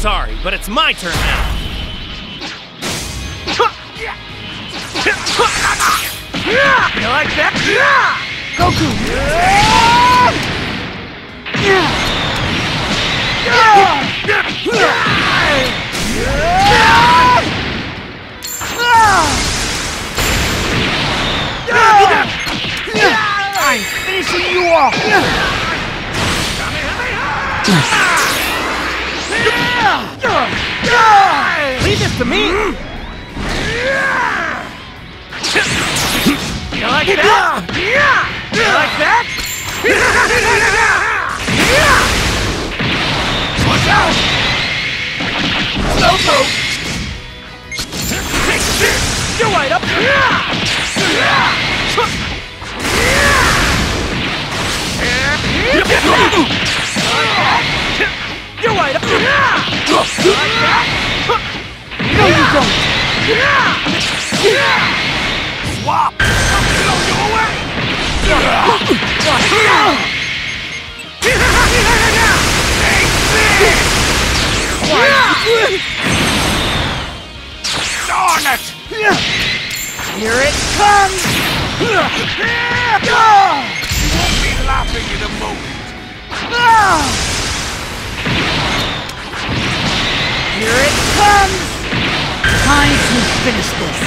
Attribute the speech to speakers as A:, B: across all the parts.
A: Sorry, but it's my turn now. You like that?
B: Goku! I'm finishing you off!
A: Leave this to me! You like that? You like that?
B: Watch out! Slow mo!
A: You're right up! Right up!
B: No, you don't! Swap! Throw you away! Darn it!
A: Here it comes!
B: You won't be laughing in a moment.
C: Time to finish this.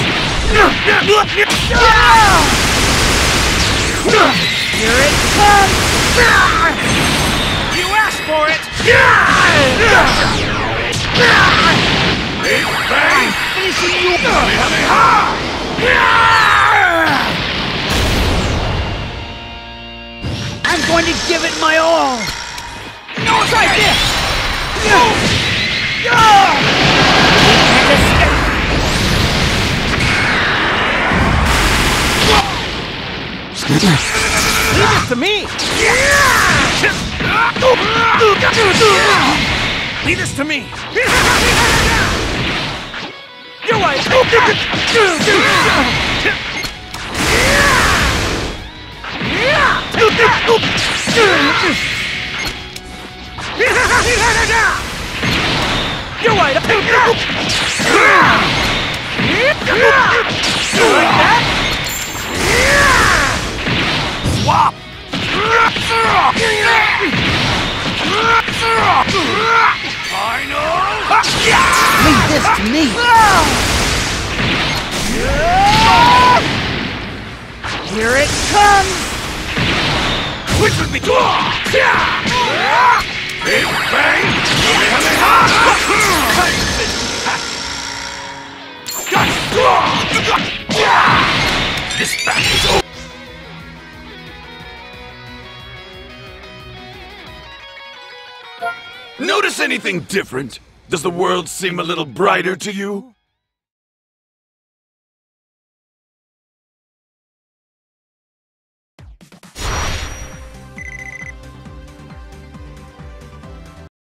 A: Here it comes! You asked for it!
B: Big bang!
A: Finishing you!
C: I'm going to give it my all.
A: No, try this! Leave this to me! Leave this to me! You're right! You're right! Like that?
C: Me.
A: Here it comes!
B: Which would be Big bang! This battle is over. Notice anything different? Does the world seem a little brighter to you?